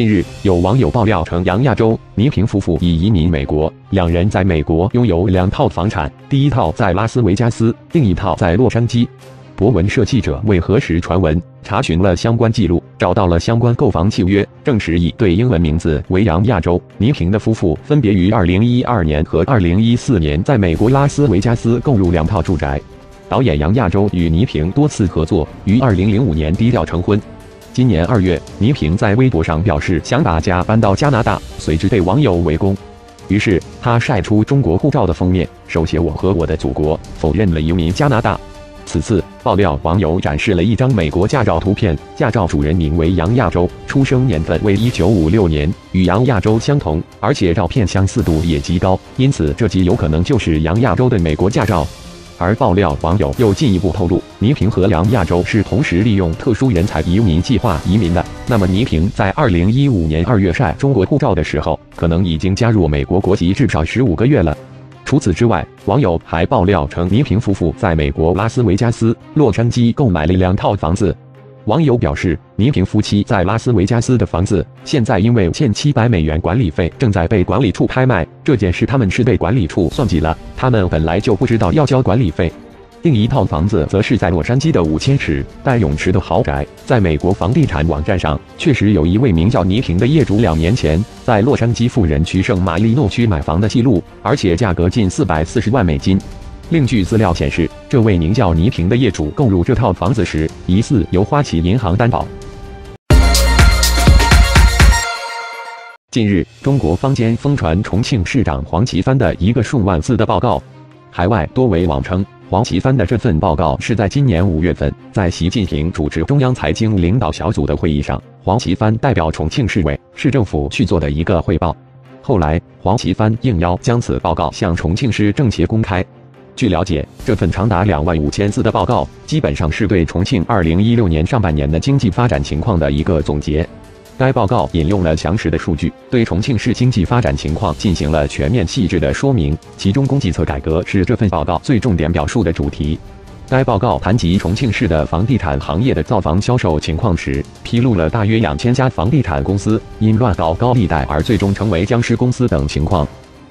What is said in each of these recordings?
近日，有网友爆料称，杨亚洲、倪萍夫妇已移民美国，两人在美国拥有两套房产，第一套在拉斯维加斯，另一套在洛杉矶。博文社记者为核实传闻，查询了相关记录，找到了相关购房契约，证实一对英文名字为杨亚洲、倪萍的夫妇，分别于二零一二年和二零一四年在美国拉斯维加斯购入两套住宅。导演杨亚洲与倪萍多次合作，于二零零五年低调成婚。今年二月，倪萍在微博上表示想把家搬到加拿大，随之被网友围攻。于是，她晒出中国护照的封面，手写“我和我的祖国”，否认了移民加拿大。此次爆料，网友展示了一张美国驾照图片，驾照主人名为杨亚洲，出生年份为一九五六年，与杨亚洲相同，而且照片相似度也极高，因此这极有可能就是杨亚洲的美国驾照。而爆料网友又进一步透露，倪萍和杨亚洲是同时利用特殊人才移民计划移民的。那么，倪萍在二零一五年二月晒中国护照的时候，可能已经加入美国国籍至少十五个月了。除此之外，网友还爆料称，倪萍夫妇在美国拉斯维加斯、洛杉矶购买了两套房子。网友表示，倪萍夫妻在拉斯维加斯的房子，现在因为欠七百美元管理费，正在被管理处拍卖。这件事他们是被管理处算计了，他们本来就不知道要交管理费。另一套房子则是在洛杉矶的五千尺带泳池的豪宅，在美国房地产网站上，确实有一位名叫倪萍的业主两年前在洛杉矶富人区圣马力诺区买房的记录，而且价格近四百四十万美金。另据资料显示，这位名叫倪萍的业主购入这套房子时，疑似由花旗银行担保。近日，中国坊间疯传重庆市长黄奇帆的一个数万字的报告，海外多为网称，黄奇帆的这份报告是在今年五月份，在习近平主持中央财经领导小组的会议上，黄奇帆代表重庆市委市政府去做的一个汇报。后来，黄奇帆应邀将此报告向重庆市政协公开。据了解，这份长达两万五千字的报告，基本上是对重庆二零一六年上半年的经济发展情况的一个总结。该报告引用了详实的数据，对重庆市经济发展情况进行了全面细致的说明。其中，供给侧改革是这份报告最重点表述的主题。该报告谈及重庆市的房地产行业的造房销售情况时，披露了大约两千家房地产公司因乱搞高利贷而最终成为僵尸公司等情况。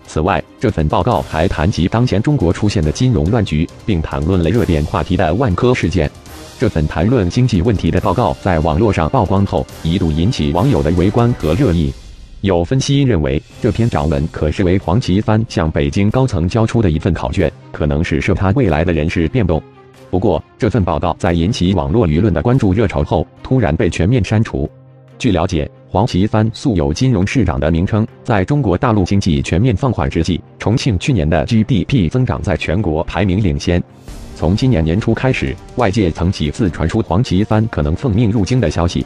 此外，这份报告还谈及当前中国出现的金融乱局，并谈论了热点话题的万科事件。这份谈论经济问题的报告在网络上曝光后，一度引起网友的围观和热议。有分析认为，这篇长文可视为黄奇帆向北京高层交出的一份考卷，可能是涉他未来的人事变动。不过，这份报告在引起网络舆论的关注热潮后，突然被全面删除。据了解，黄奇帆素有“金融市长”的名称，在中国大陆经济全面放缓之际，重庆去年的 GDP 增长在全国排名领先。从今年年初开始，外界曾几次传出黄奇帆可能奉命入京的消息。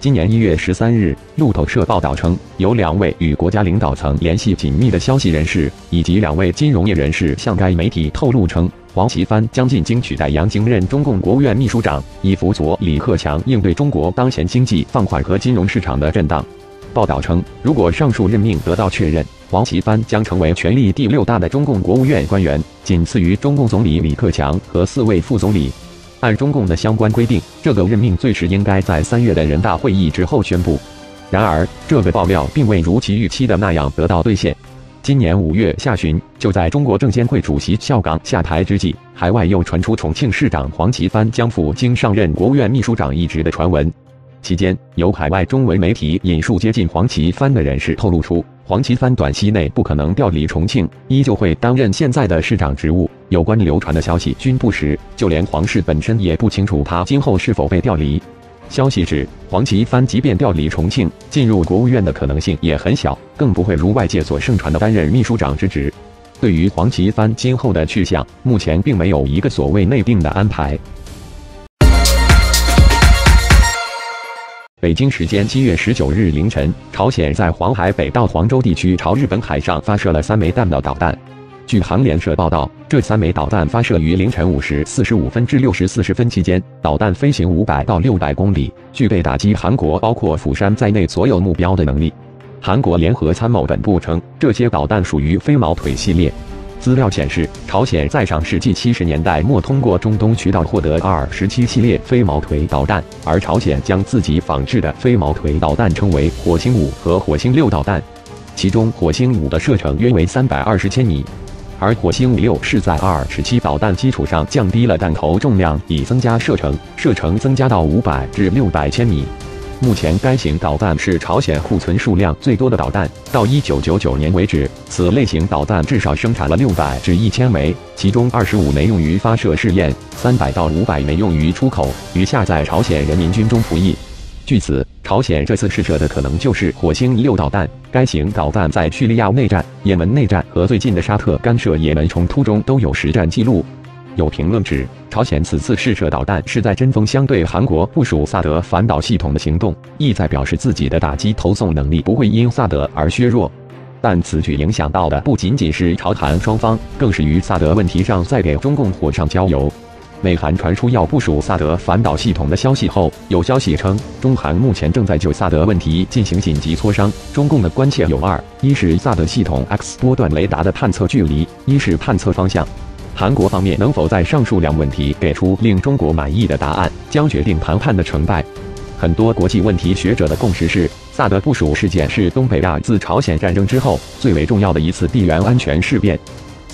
今年一月十三日，路透社报道称，有两位与国家领导层联系紧密的消息人士，以及两位金融业人士向该媒体透露称。黄奇帆将进京取代杨京任中共国务院秘书长，以辅佐李克强应对中国当前经济放缓和金融市场的震荡。报道称，如果上述任命得到确认，黄奇帆将成为权力第六大的中共国务院官员，仅次于中共总理李克强和四位副总理。按中共的相关规定，这个任命最迟应该在三月的人大会议之后宣布。然而，这个爆料并未如其预期的那样得到兑现。今年五月下旬，就在中国证监会主席肖钢下台之际，海外又传出重庆市长黄奇帆将赴京上任国务院秘书长一职的传闻。期间，有海外中文媒体引述接近黄奇帆的人士透露出，黄奇帆短期内不可能调离重庆，依旧会担任现在的市长职务。有关流传的消息均不实，就连黄氏本身也不清楚他今后是否被调离。消息指，黄奇帆即便调离重庆，进入国务院的可能性也很小，更不会如外界所盛传的担任秘书长之职。对于黄奇帆今后的去向，目前并没有一个所谓内定的安排。北京时间七月十九日凌晨，朝鲜在黄海北道黄州地区朝日本海上发射了三枚弹道导弹。据韩联社报道，这三枚导弹发射于凌晨五时四十五分至六时四十分期间，导弹飞行五百到六百公里，具备打击韩国包括釜山在内所有目标的能力。韩国联合参谋本部称，这些导弹属于飞毛腿系列。资料显示，朝鲜在上世纪七十年代末通过中东渠道获得 R 十七系列飞毛腿导弹，而朝鲜将自己仿制的飞毛腿导弹称为火星五和火星六导弹，其中火星五的射程约为三百二十千米。而火星五六是在二十七导弹基础上降低了弹头重量，以增加射程，射程增加到五百至六百千米。目前该型导弹是朝鲜库存数量最多的导弹。到一九九九年为止，此类型导弹至少生产了六百至一千枚，其中二十五枚用于发射试验，三百到五百枚用于出口，余下在朝鲜人民军中服役。据此，朝鲜这次试射的可能就是火星六导弹。该型导弹在叙利亚内战、也门内战和最近的沙特干涉也门冲突中都有实战记录。有评论指，朝鲜此次试射导弹是在针锋相对韩国部署萨德反导系统的行动，意在表示自己的打击投送能力不会因萨德而削弱。但此举影响到的不仅仅是朝韩双方，更是于萨德问题上在给中共火上浇油。美韩传出要部署萨德反导系统的消息后，有消息称，中韩目前正在就萨德问题进行紧急磋商。中共的关切有二：一是萨德系统 X 波段雷达的探测距离，一是探测方向。韩国方面能否在上述两问题给出令中国满意的答案，将决定谈判的成败。很多国际问题学者的共识是，萨德部署事件是东北亚自朝鲜战争之后最为重要的一次地缘安全事变。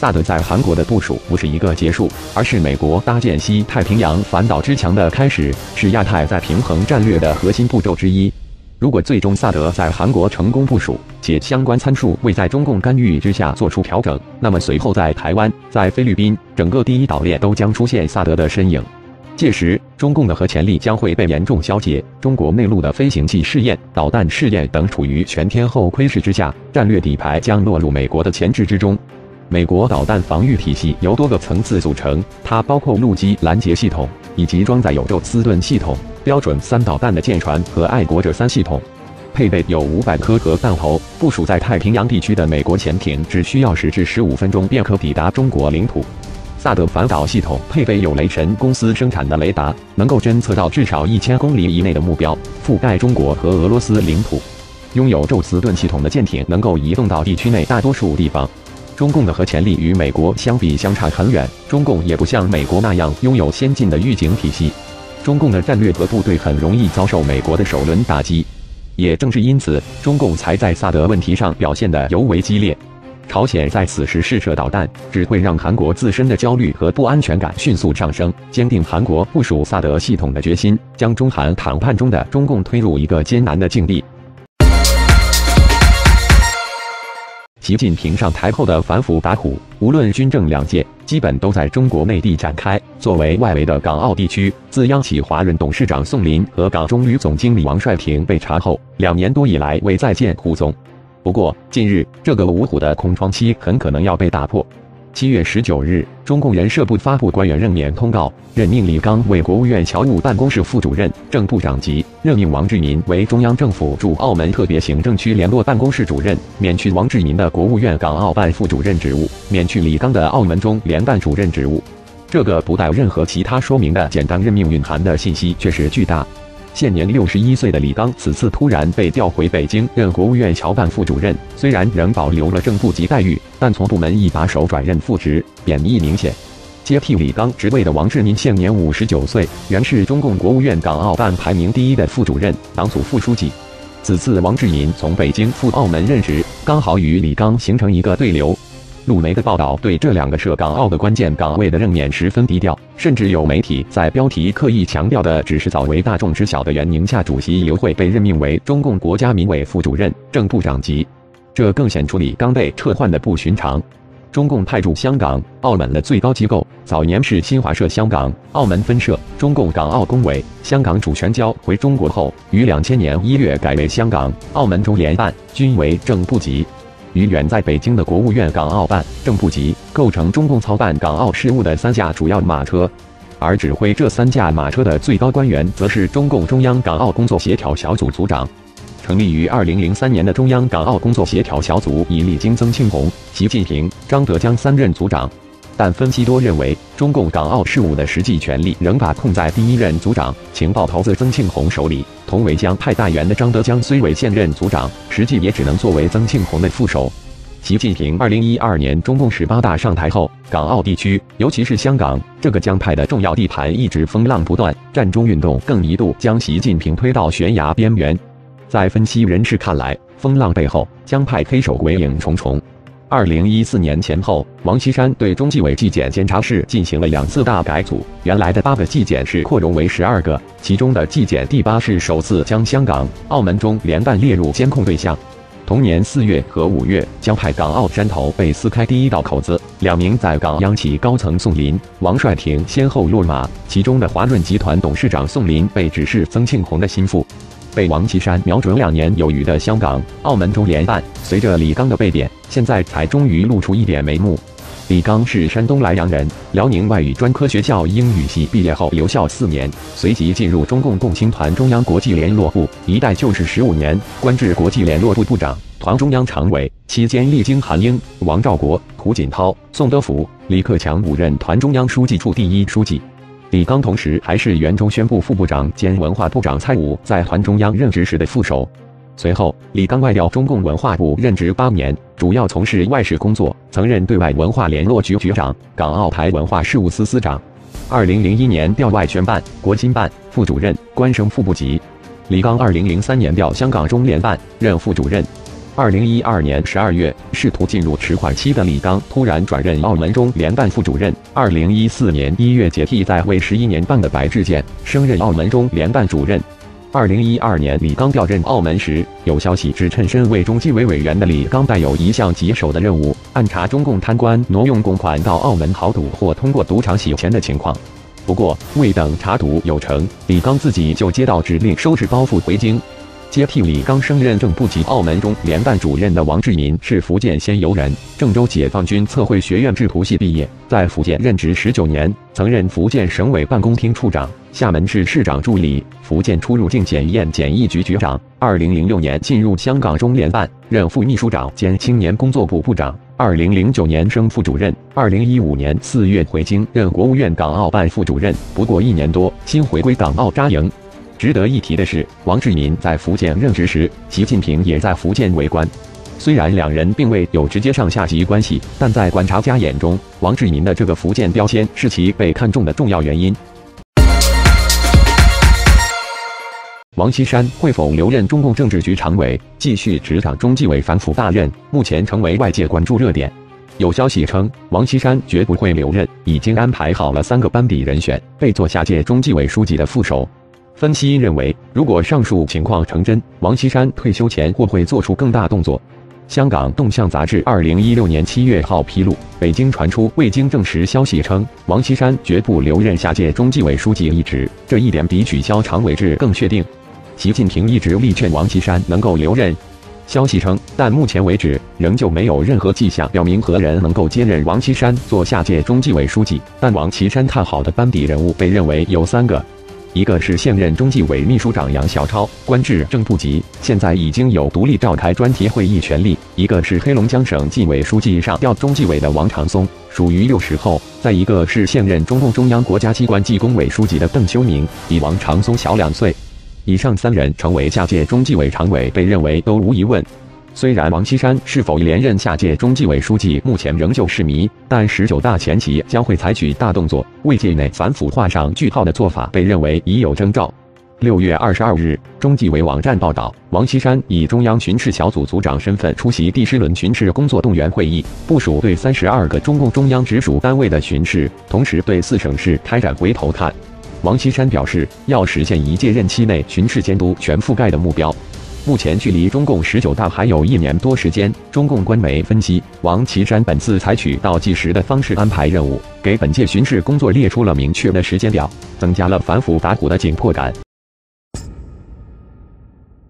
萨德在韩国的部署不是一个结束，而是美国搭建西太平洋反导之墙的开始，是亚太在平衡战略的核心步骤之一。如果最终萨德在韩国成功部署，且相关参数未在中共干预之下做出调整，那么随后在台湾、在菲律宾，整个第一岛链都将出现萨德的身影。届时，中共的核潜力将会被严重消解，中国内陆的飞行器试验、导弹试验等处于全天候窥视之下，战略底牌将落入美国的钳制之中。美国导弹防御体系由多个层次组成，它包括陆基拦截系统，以及装载有宙斯盾系统、标准三导弹的舰船和爱国者三系统，配备有五百颗核弹头。部署在太平洋地区的美国潜艇只需要十至十五分钟便可抵达中国领土。萨德反导系统配备有雷神公司生产的雷达，能够侦测到至少一千公里以内的目标，覆盖中国和俄罗斯领土。拥有宙斯盾系统的舰艇能够移动到地区内大多数地方。中共的核潜力与美国相比相差很远，中共也不像美国那样拥有先进的预警体系，中共的战略核部队很容易遭受美国的首轮打击。也正是因此，中共才在萨德问题上表现得尤为激烈。朝鲜在此时试射导弹，只会让韩国自身的焦虑和不安全感迅速上升，坚定韩国部署萨德系统的决心，将中韩谈判中的中共推入一个艰难的境地。习近平上台后的反腐打虎，无论军政两界，基本都在中国内地展开。作为外围的港澳地区，自央企华润董事长宋林和港中旅总经理王帅平被查后，两年多以来未再见胡宗。不过，近日这个五虎的空窗期很可能要被打破。七月十九日，中共人社部发布官员任免通告，任命李刚为国务院侨务办公室副主任、正部长级，任命王志民为中央政府驻澳门特别行政区联络办公室主任，免去王志民的国务院港澳办副主任职务，免去李刚的澳门中联办主任职务。这个不带任何其他说明的简单任命蕴含的信息确实巨大。现年六十一岁的李刚，此次突然被调回北京任国务院侨办副主任，虽然仍保留了正部级待遇，但从部门一把手转任副职，贬义明显。接替李刚职位的王志民现年五十九岁，原是中共国务院港澳办排名第一的副主任、党组副书记。此次王志民从北京赴澳门任职，刚好与李刚形成一个对流。路媒的报道对这两个涉港澳的关键岗位的任免十分低调，甚至有媒体在标题刻意强调的只是早为大众知晓的原宁夏主席刘慧被任命为中共国家民委副主任、正部长级，这更显出李刚被撤换的不寻常。中共派驻香港、澳门的最高机构，早年是新华社香港、澳门分社，中共港澳工委，香港主权交回中国后，于两千年一月改为香港、澳门中联办，均为正部级。与远在北京的国务院港澳办正部级构成中共操办港澳事务的三架主要马车，而指挥这三架马车的最高官员，则是中共中央港澳工作协调小组组长。成立于二零零三年的中央港澳工作协调小组，已历经曾庆红、习近平、张德江三任组长。但分析多认为，中共港澳事务的实际权力仍把控在第一任组长、情报头子曾庆红手里。同为江派大员的张德江虽为现任组长，实际也只能作为曾庆红的副手。习近平二零一二年中共十八大上台后，港澳地区，尤其是香港这个江派的重要地盘，一直风浪不断，战中运动更一度将习近平推到悬崖边缘。在分析人士看来，风浪背后，江派黑手鬼影重重。二零一四年前后，王岐山对中纪委纪检监察室进行了两次大改组，原来的八个纪检室扩容为十二个，其中的纪检第八室首次将香港、澳门中联办列入监控对象。同年四月和五月，江派港澳山头被撕开第一道口子，两名在港央企高层宋林、王帅廷先后落马，其中的华润集团董事长宋林被指是曾庆红的心腹。被王岐山瞄准两年有余的香港、澳门中联办，随着李刚的被贬，现在才终于露出一点眉目。李刚是山东莱阳人，辽宁外语专科学校英语系毕业后留校四年，随即进入中共共青团中央国际联络部，一待就是十五年，官至国际联络部部长、团中央常委，期间历经韩英、王兆国、胡锦涛、宋德福、李克强五任团中央书记处第一书记。李刚同时还是原中宣部副部长兼文化部长蔡武在团中央任职时的副手。随后，李刚外调中共文化部任职八年，主要从事外事工作，曾任对外文化联络局局长、港澳台文化事务司司长。二零零一年调外宣办、国新办副主任，官升副部级。李刚二零零三年调香港中联办任副主任。二零一二年十二月，试图进入迟缓期的李刚突然转任澳门中联办副主任。二零一四年一月，接替在位十一年半的白志健，升任澳门中联办主任。二零一二年，李刚调任澳门时，有消息指趁身为中纪委委员的李刚带有一项棘手的任务，暗查中共贪官挪用公款到澳门豪赌或通过赌场洗钱的情况。不过，未等查赌有成，李刚自己就接到指令，收拾包袱回京。接替李刚升任正部级澳门中联办主任的王志民是福建仙游人，郑州解放军测绘学院制图系毕业，在福建任职十九年，曾任福建省委办公厅处长、厦门市市长助理、福建出入境检验检疫局局长。二零零六年进入香港中联办，任副秘书长兼青年工作部部长。二零零九年升副主任，二零一五年四月回京任国务院港澳办副主任。不过一年多，新回归港澳扎营。值得一提的是，王志民在福建任职时，习近平也在福建为官。虽然两人并未有直接上下级关系，但在观察家眼中，王志民的这个福建标签是其被看中的重要原因。王岐山会否留任中共政治局常委，继续执掌中纪委反腐大任？目前成为外界关注热点。有消息称，王岐山绝不会留任，已经安排好了三个班底人选，备做下届中纪委书记的副手。分析认为，如果上述情况成真，王岐山退休前或会做出更大动作。香港动向杂志二零一六年七月号披露，北京传出未经证实消息称，王岐山绝不留任下届中纪委书记一职，这一点比取消常委制更确定。习近平一直力劝王岐山能够留任。消息称，但目前为止仍旧没有任何迹象表明何人能够接任王岐山做下届中纪委书记。但王岐山看好的班底人物被认为有三个。一个是现任中纪委秘书长杨晓超，官至正部级，现在已经有独立召开专题会议权利；一个是黑龙江省纪委书记上调中纪委的王长松，属于六十后；再一个是现任中共中央国家机关纪工委书记的邓修明，比王长松小两岁。以上三人成为下届中纪委常委，被认为都无疑问。虽然王岐山是否连任下届中纪委书记目前仍旧是谜，但十九大前期将会采取大动作，为界内反腐画上句号的做法被认为已有征兆。六月二十二日，中纪委网站报道，王岐山以中央巡视小组组长身份出席第十轮巡视工作动员会议，部署对三十二个中共中央直属单位的巡视，同时对四省市开展回头看。王岐山表示，要实现一届任期内巡视监督全覆盖的目标。目前距离中共十九大还有一年多时间。中共官媒分析，王岐山本次采取倒计时的方式安排任务，给本届巡视工作列出了明确的时间表，增加了反腐打虎的紧迫感。